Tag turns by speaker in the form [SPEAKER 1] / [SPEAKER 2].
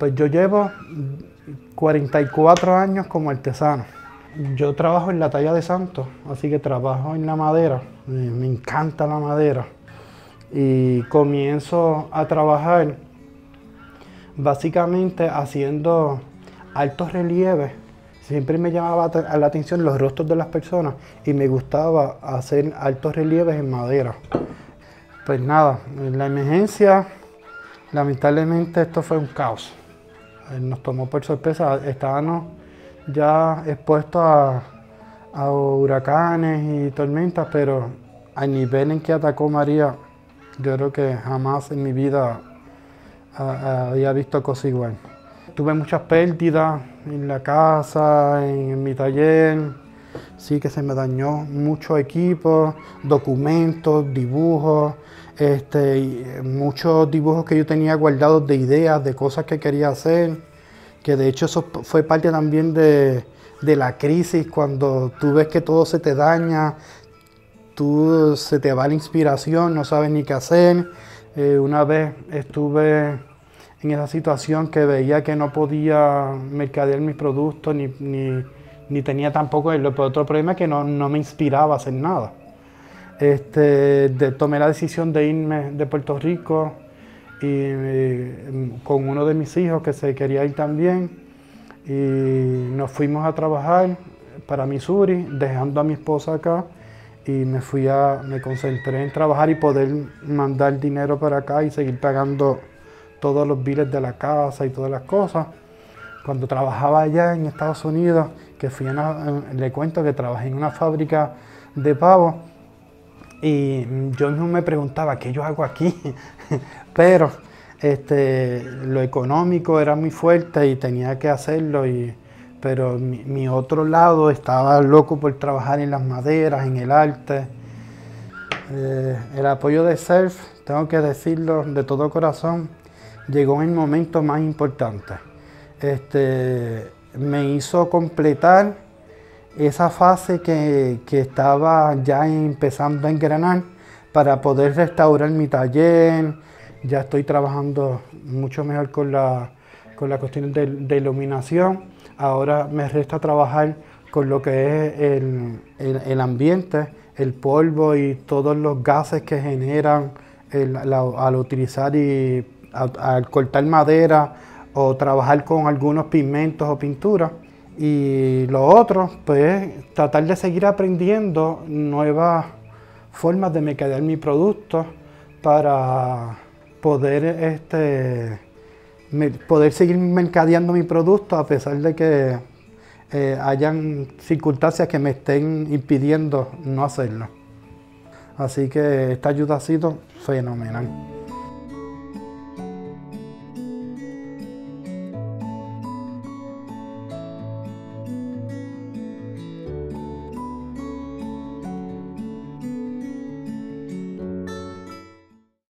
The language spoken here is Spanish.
[SPEAKER 1] Pues yo llevo 44 años como artesano. Yo trabajo en la talla de santo, así que trabajo en la madera. Me encanta la madera. Y comienzo a trabajar básicamente haciendo altos relieves. Siempre me llamaba la atención los rostros de las personas y me gustaba hacer altos relieves en madera. Pues nada, en la emergencia, lamentablemente esto fue un caos. Nos tomó por sorpresa, estábamos ya expuestos a, huracanes y tormentas, pero al nivel en que atacó María, yo creo que jamás en mi vida había visto cosa igual. Tuve muchas pérdidas en la casa, en, mi taller. Sí que se me dañó mucho equipo, documentos, dibujos, este, muchos dibujos que yo tenía guardados de ideas, de cosas que quería hacer, que de hecho eso fue parte también de, la crisis, cuando tú ves que todo se te daña, tú se te va la inspiración, no sabes ni qué hacer. Eh, una vez estuve en esa situación que veía que no podía mercadear mis productos ni, tenía tampoco el, otro problema que no, me inspiraba a hacer nada. Este, tomé la decisión de irme de Puerto Rico y, con uno de mis hijos que se quería ir también y nos fuimos a trabajar para Missouri dejando a mi esposa acá y me fui a me concentré en trabajar y poder mandar dinero para acá y seguir pagando todos los biles de la casa y todas las cosas. Cuando trabajaba allá en Estados Unidos, que fui le cuento que trabajé en una fábrica de pavos y yo mismo me preguntaba, ¿qué yo hago aquí? Pero este, lo económico era muy fuerte y tenía que hacerlo, y, pero mi, otro lado estaba loco por trabajar en las maderas, en el arte. Eh, el apoyo de Surf, tengo que decirlo de todo corazón, llegó en el momento más importante. Este, me hizo completar esa fase que, estaba ya empezando a engranar para poder restaurar mi taller. Ya estoy trabajando mucho mejor con la, con la cuestión de, iluminación. Ahora me resta trabajar con lo que es el, ambiente, el polvo y todos los gases que generan al utilizar y al cortar madera o trabajar con algunos pigmentos o pinturas. Y lo otro, pues tratar de seguir aprendiendo nuevas formas de mercadear mi producto para poder, este, poder seguir mercadeando mi producto a pesar de que eh, hayan circunstancias que me estén impidiendo no hacerlo. Así que esta ayuda ha sido fenomenal.